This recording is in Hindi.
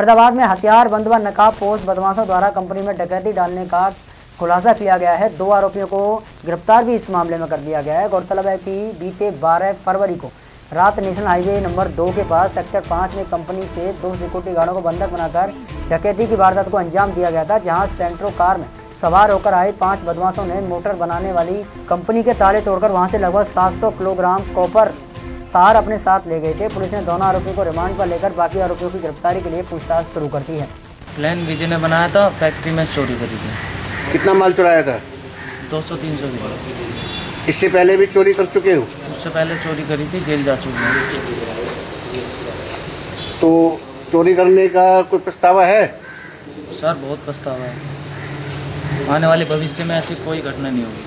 फरीदाबाद में हथियार बंद व नकाब पोस्ट बदमाशों द्वारा कंपनी में डकैती डालने का खुलासा किया गया है। दो आरोपियों को गिरफ़्तार भी इस मामले में कर दिया गया है। गौरतलब है कि बीते 12 फरवरी को रात नेशनल हाईवे नंबर दो के पास सेक्टर पाँच में कंपनी से दो सिक्योरिटी गार्डों को बंधक बनाकर डकैती की वारदात को अंजाम दिया गया था, जहाँ सेंट्रो कार में सवार होकर आए पाँच बदमाशों ने मोटर बनाने वाली कंपनी के ताले तोड़कर वहाँ से लगभग 700 किलोग्राम कॉपर तार अपने साथ ले गए थे। पुलिस ने दोनों आरोपियों को रिमांड पर लेकर बाकी आरोपियों की गिरफ्तारी के लिए पूछताछ शुरू कर दी है। प्लान विजय ने बनाया था फैक्ट्री में चोरी करी थी। कितना माल चुराया था? दो सौ तीन सौ किलो इससे पहले भी चोरी कर चुके हो? उससे पहले चोरी करी थी जेल जा चुकी हूँ तो चोरी करने का कोई पछतावा है? सर बहुत पछतावा है। आने वाले भविष्य में ऐसी कोई घटना नहीं होगी।